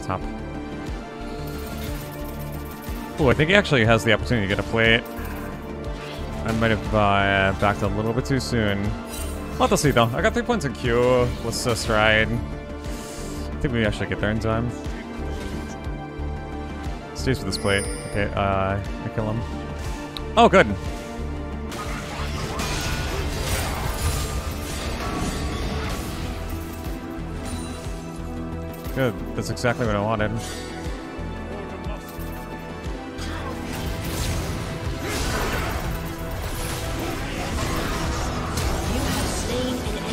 top. Oh, I think he actually has the opportunity to get a plate. I might have uh, backed a little bit too soon. We'll have see though. I got three points in Q. Let's uh, stride. I think we actually get there in time. Stays with this plate. Okay, uh, I kill him. Oh, good. Good. That's exactly what I wanted.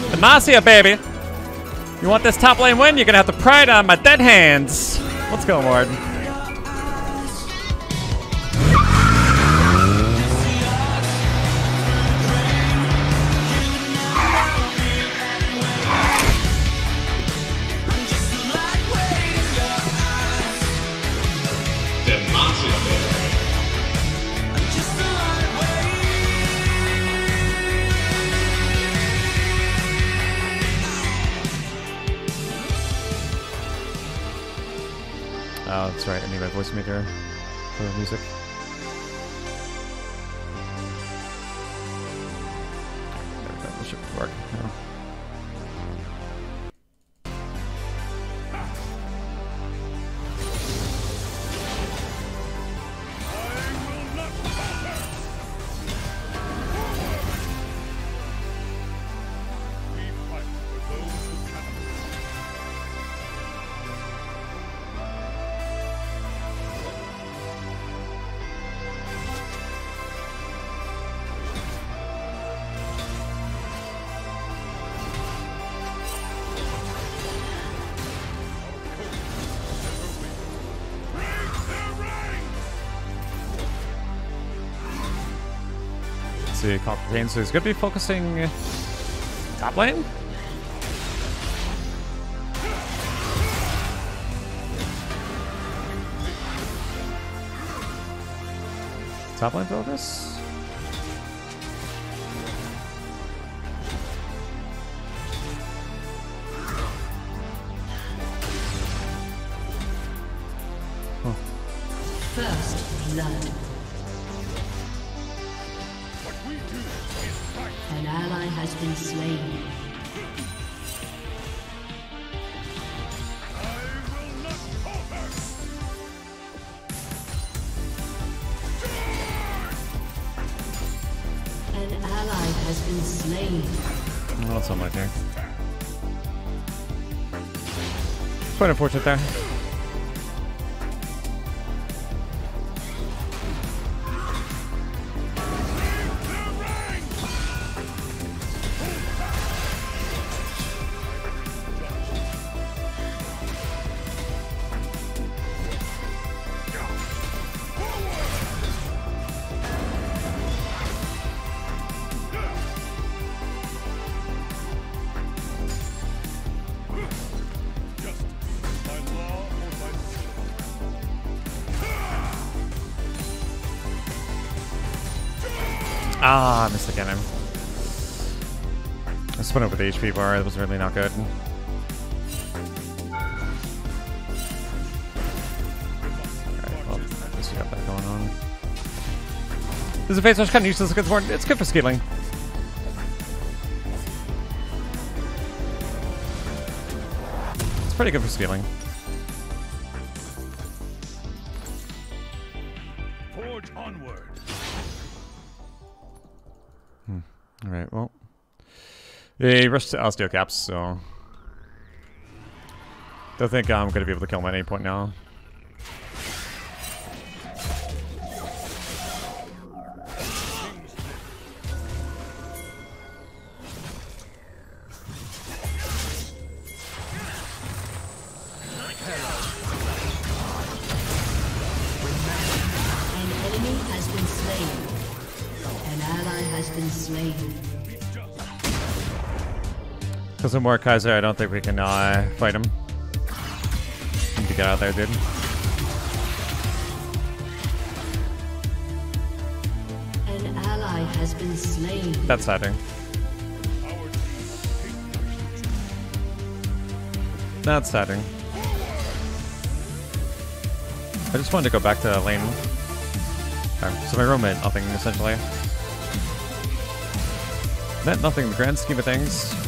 Demacia, baby! You want this top lane win? You're gonna have to pry it on my dead hands. Let's go, Mord. Voice meter for music. Pain. So he's going to be focusing øh, top lane? Top lane focus? Slain. Well, that's something like there. Quite unfortunate there. Ah, I missed cannon. I spun over the HP bar. That was really not good. Alright, well, got that going on. This is a Phase Rush kind of useless. It's more- It's good for scaling. It's pretty good for scaling. They rushed to osteo caps, so. Don't think I'm gonna be able to kill him at any point now. Because of Mordekaiser, I don't think we can uh, fight him. Need to get out there, dude. An ally has been slain. That's sadder. That's sadder. I just wanted to go back to lane. Okay, so my room meant nothing, essentially. Meant nothing in the grand scheme of things.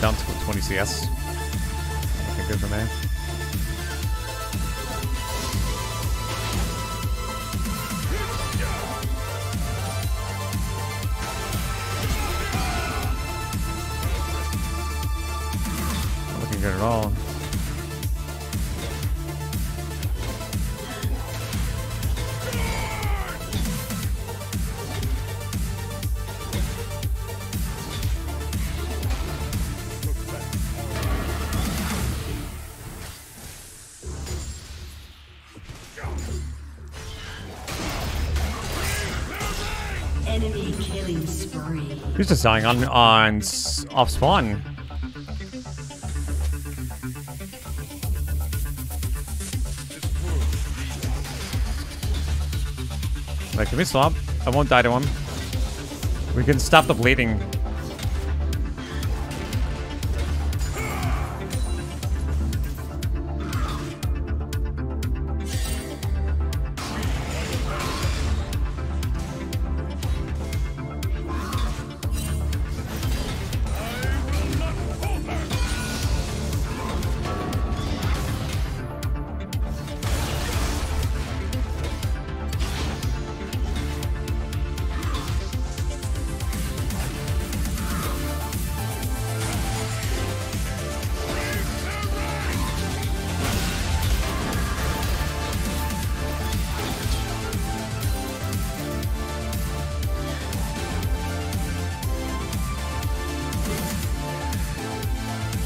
Down to 20 CS. Good for me. Not spree. Dying on on off spawn. Like, can we stop? I won't die to him. We can stop the bleeding.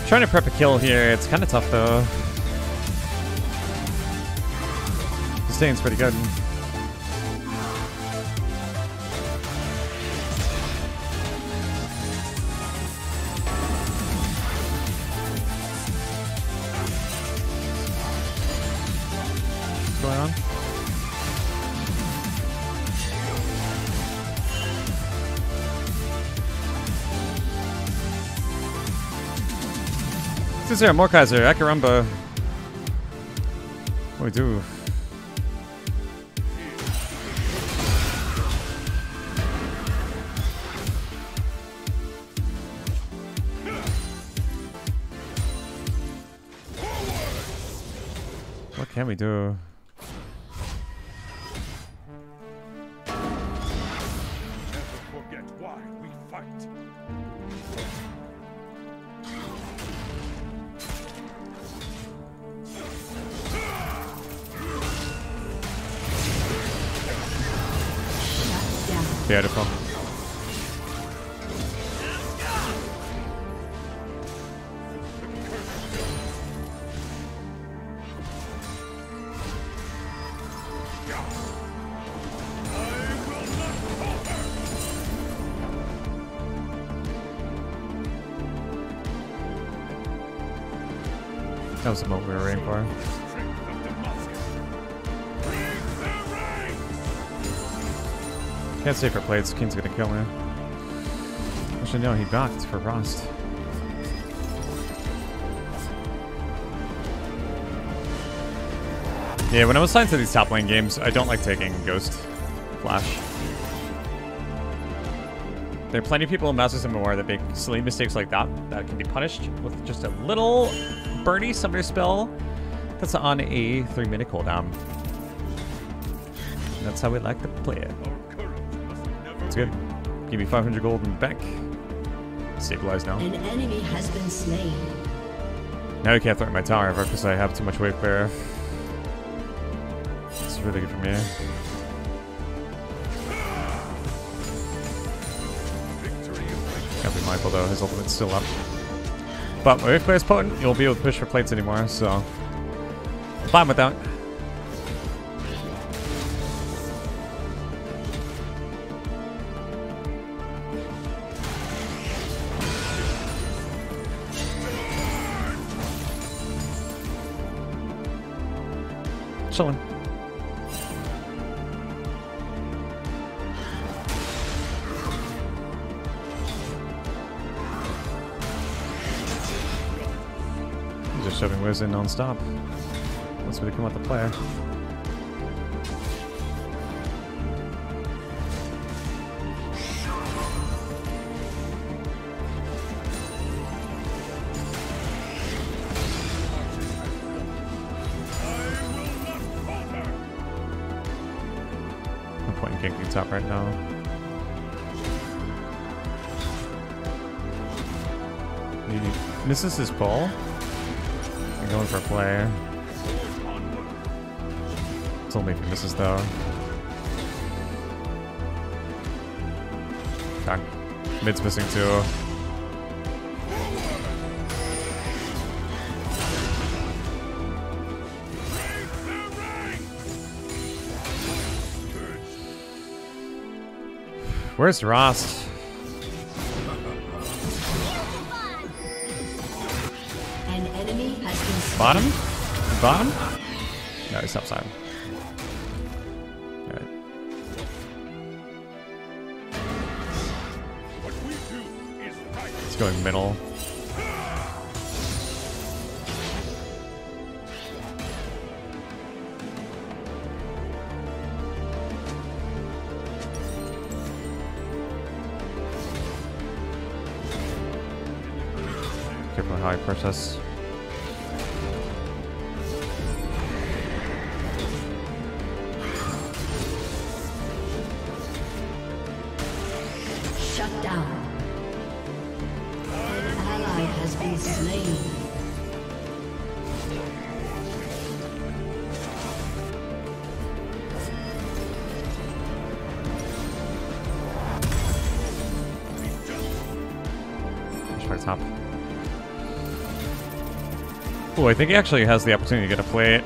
Trying to prep a kill here, it's kind of tough though. Sustain's pretty good. This is there, Mordekaiser, Akarumba. What do we do? What can we do? Never forget why we fight. Beautiful. Can't stay. King's gonna kill me. should know. he backed for Frost. Yeah, when I was signed to these top lane games, I don't like taking Ghost Flash. There are plenty of people in Masters of War that make silly mistakes like that that can be punished with just a little birdie summoner spell that's on a three minute cooldown. That's how we like to play it. Our courage must never It's good. Give me 500 gold the bank. Stabilize now. An enemy has been slain. Now I can't threaten my tower ever because I have too much weight bear. It's really good for me. victory is like Gotta be mindful though, his ultimate's still up. But my wave is potent, you won't be able to push for plates anymore, so. Fine with that. He's just shoving Wiz in non-stop. Me to come out the player. Right now. He misses his pull. I'm going for a play. It's only if he misses though. Mid's missing too. Where's Rost? An enemy has been. Bottom? Bottom? No, he's upside. Alright. What we do is right. He's going middle. Careful how I this. Shut down. An ally has been slain. Oh, I think he actually has the opportunity to get a plate.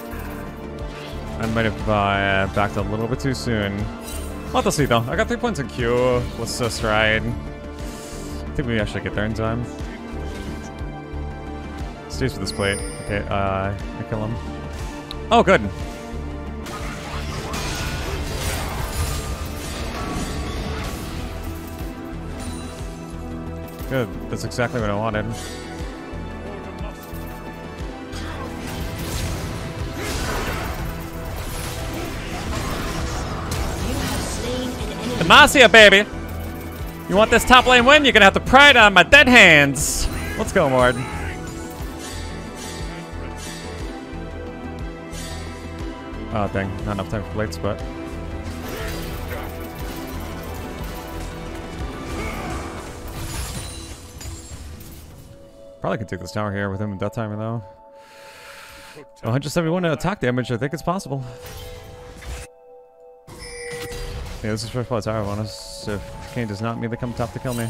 I might have uh, backed a little bit too soon. We'll have to see though. I got three points in Q. Let's uh, stride. I think we actually get there in time. Stays with this plate. Okay, uh, I kill him. Oh, good. Good. That's exactly what I wanted. Enemy. Baby! You want this top lane win? You're gonna have to pry it on my dead hands. Let's go, Mord. Oh, dang. Not enough time for plates, but... Probably could take this tower here with him at that timer, though. 171 attack damage, I think it's possible. Yeah, this is first blood tower on us. If Kayn does not mean immediately come top to kill me.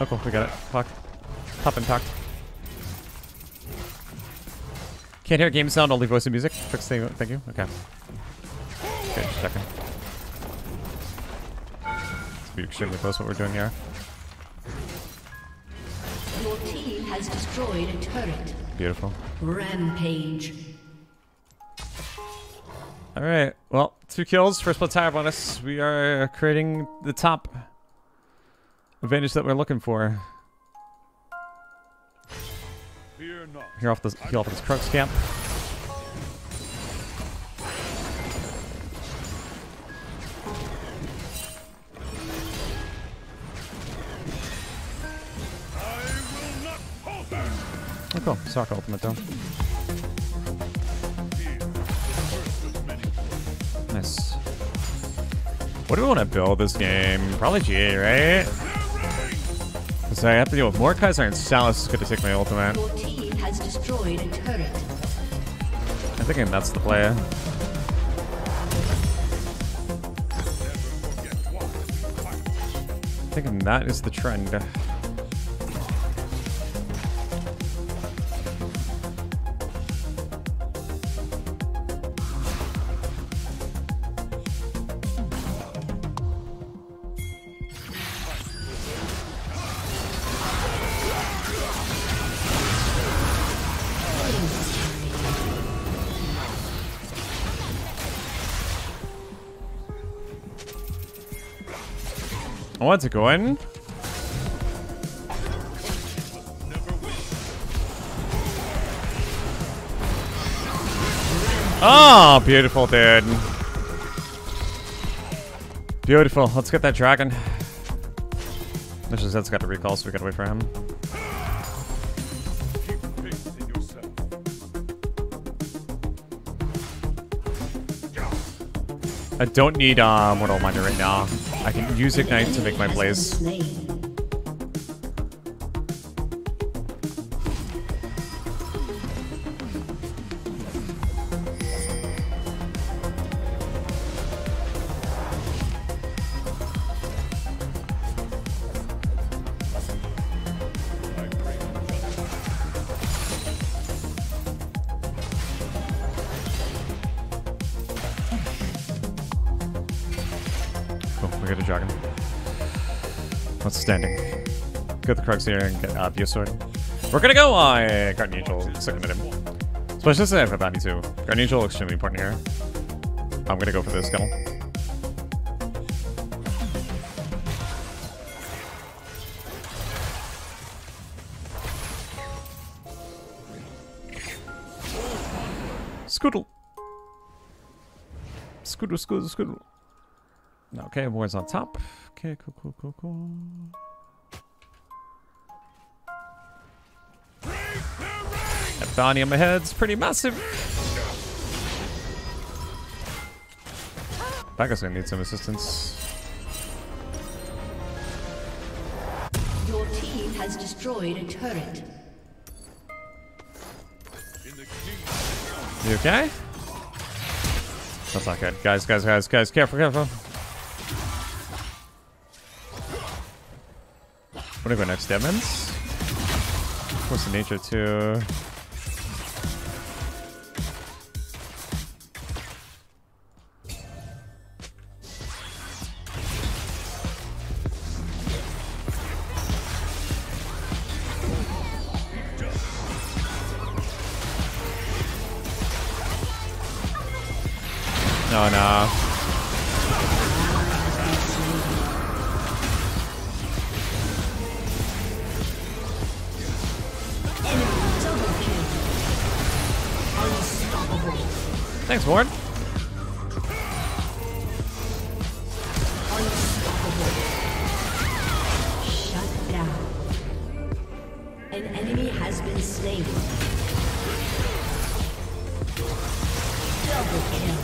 Oh, cool, we got it. Fuck. Pop impact. Can't hear game sound, only voice and music. Fix thing, thank you. Okay. Okay, just checking. Let's be extremely close what we're doing here. Your team has destroyed a turret. Beautiful. Rampage. Alright, well, two kills, first blood tire bonus. We are creating the top advantage that we're looking for. Here off this heal off this Krugs camp. I will not. Oh cool, Soccer ultimate though. Many. Nice. What do we want to build this game? Probably GA, right? Because I have to deal with Mordekaiser and Sylas is going to take my ultimate. Your team has destroyed a turret. I'm thinking that's the play. I'm thinking that is the trend. I want to go in. Oh, beautiful, dude. Beautiful. Let's get that dragon. Mission Zed's got a recall, so we gotta wait for him. I don't need uh, Mortal Reminder right now. I can use Ignite to make my blaze. Here and get uh, Sword. We're gonna go uh, Guardian Angel second him. Especially since I have a bounty too. Guardian Angel extremely important here. I'm gonna go for this scuttle. Scoodle. Scoodle, scoodle, scoodle. Okay, boys on top. Okay, cool, cool, cool, cool. That bounty on my head's pretty massive. Becca's gonna need some assistance. Your team has destroyed a turret. In the kingdom. You okay? That's not good. Guys, guys, guys, guys, careful, careful. What do we go next? Demons? What's the nature too?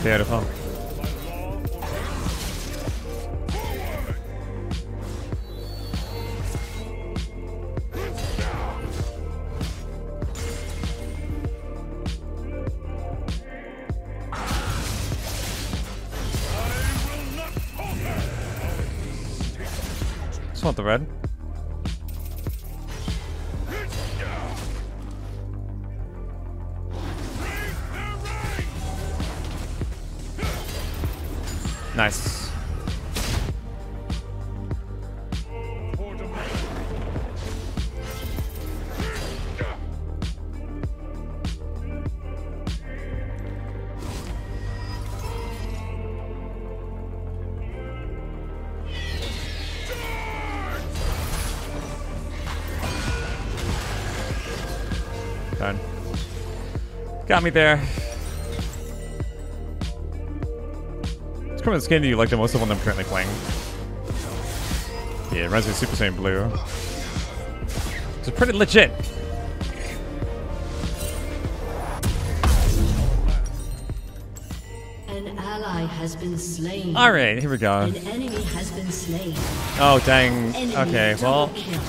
Beautiful. Just want the red. Got me there. It's kind of skin do you like the most of one I'm currently playing? Yeah, it reminds me of Super Saiyan Blue. It's pretty legit. An ally has been slain. Alright, here we go. An enemy has been slain. Oh, dang. Enemy Okay, well, kill.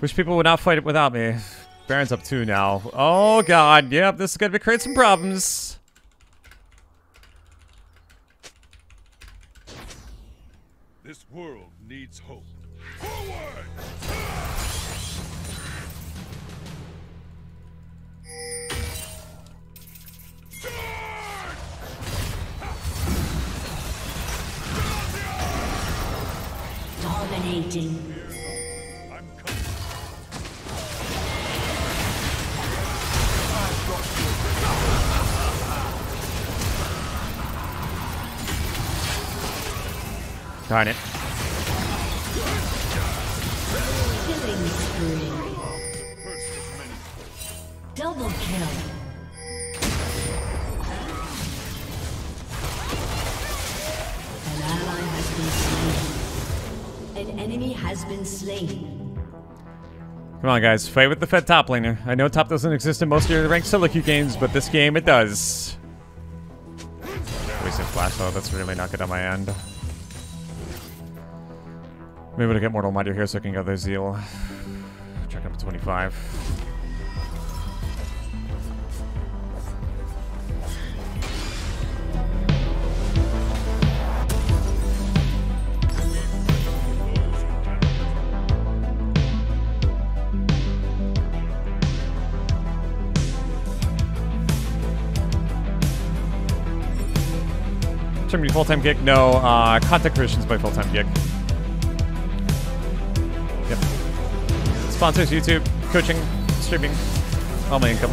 wish people would not fight it without me. Baron's up two now. Oh, God. Yep, this is going to create some problems. This world needs hope. Forward! Dominating. Darn it. Double kill. An ally has been slain. An enemy has been slain. Come on, guys. Fight with the Fed top laner. I know top doesn't exist in most of your ranked solo queue games, but this game it does. Wasted flash though. That's really not good on my end. Maybe to get Mortal Mighty here so I can get their Zeal. Check up to 25. Should be full-time gig? No, uh, content creation's my full-time gig. Sponsors, YouTube, coaching, streaming, all my income.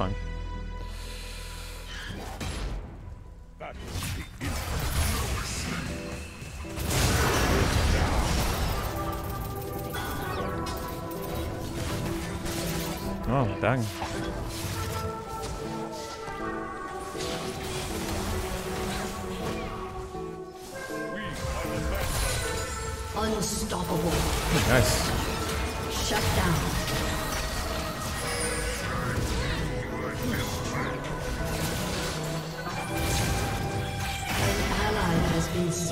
Fine. Oh, dang.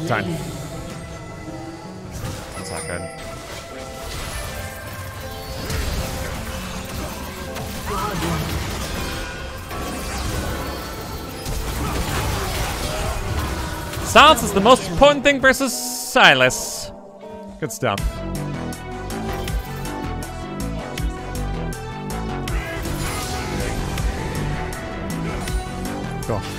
Time. That's not good. Silence is the most important thing versus Sylas. Good stuff. Cool.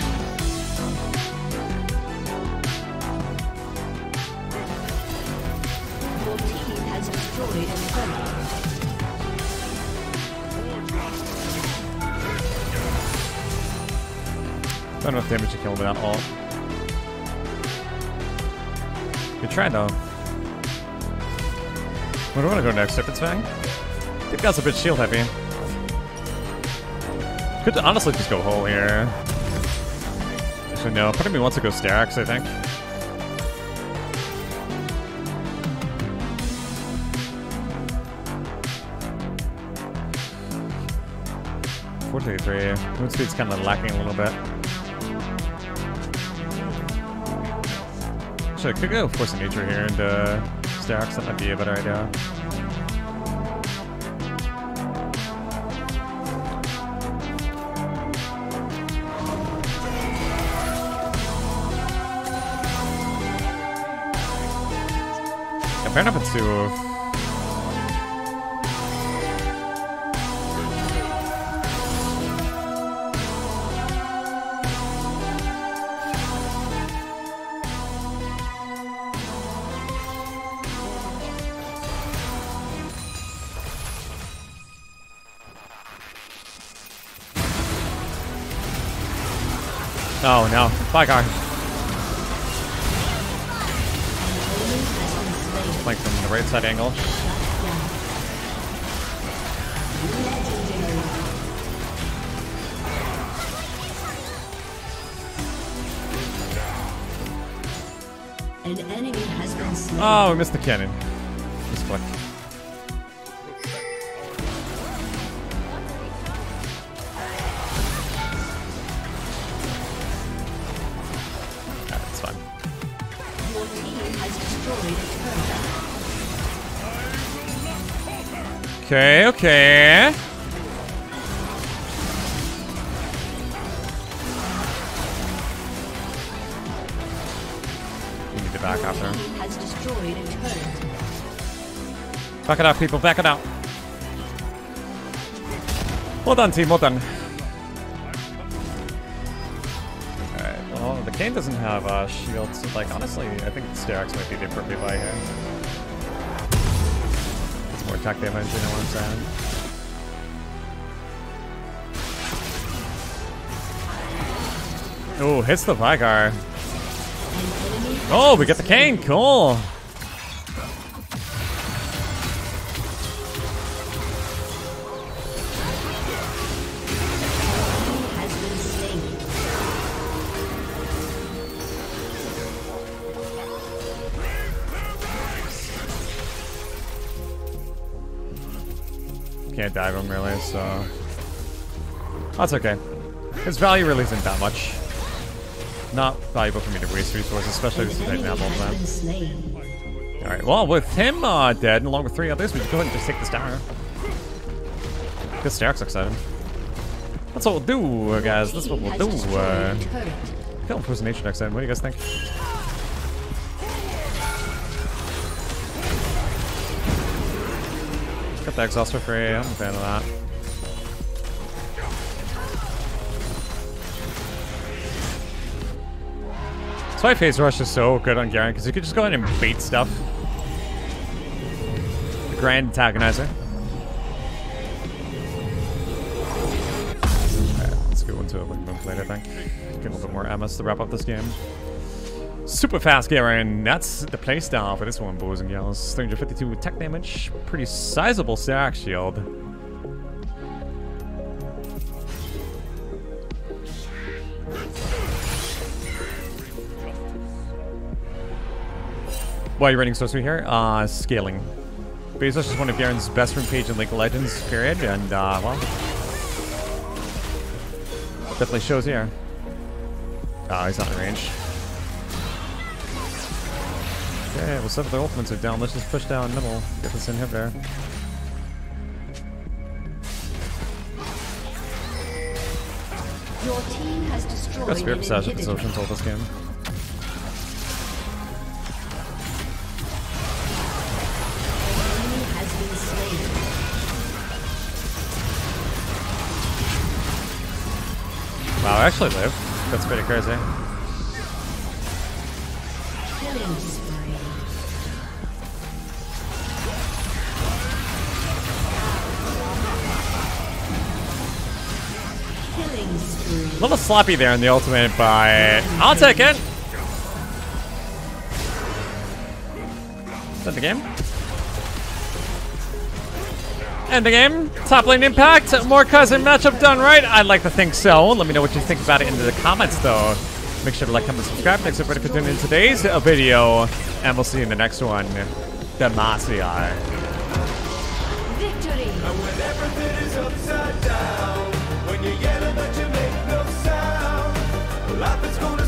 Enough damage to kill him without ult. Good try though. Where do I want to go next? Serpent's Fang? They've got a bit shield heavy. Could honestly just go whole here. Actually, no. Part of me wants to go Sterak's, I think. Four thirty-three. Move speed's kind of lacking a little bit. Actually, I could go Force of Nature here and uh, Sterak's. That might be a better idea. Yeah, fair enough, Oh no. Bye, guy. Like from the right side angle. An enemy has been. Oh, we missed the cannon. Misclick. That's Okay, okay. We need to back after. Your team has destroyed a turret. Back it out, people. Back it out. Well done, team. Well done. Alright, well, the Kayn doesn't have uh, shields. Like, honestly, I think Sterak's might be the appropriate buy here. Attack damage, you know what I'm saying? Oh, hits the Veigar. Oh, we get the Kayn. Cool. Can't dive him really, so that's okay. His value really isn't that much. Not valuable for me to waste resources, especially enemy Titan Apple plan. Alright, well, with him uh, dead, along with three others, we can go ahead and just take the star. Because Stark's excited. That's what we'll do, guys. That's what we'll do. Uh, kill impersonation next time. What do you guys think? The exhaust for free. I'm a fan of that. That's why Phase Rush is so good on Garen, because you could just go in and bait stuff. The Grand Antagonizer. Alright, let's go into a I think. Get a little bit more MS to wrap up this game. Super fast Garen. That's the playstyle for this one, boys and girls. 352 attack damage. Pretty sizable stack shield. Why are you running so sweet here? Uh, scaling. Bezos is one of Garen's best rune page in League of Legends, period, and, uh, well... Definitely shows here. Oh, he's not in range. Okay, well, some of their ultimates are down. Let's just push down middle. Get this inhibitor. Your team has destroyed Got Spirit an Passage at this ocean told this game. enemy has been slain. Wow, I actually live. That's pretty crazy. A little sloppy there in the ultimate, but I'll take it. Is that the game? End the game. Top lane impact. Mordekaiser matchup done right. I'd like to think so. Let me know what you think about it in the comments, though. Make sure to like, comment, subscribe. Thanks everybody for tuning in today's video, and we'll see you in the next one. Demacia. Victory! Life is gonna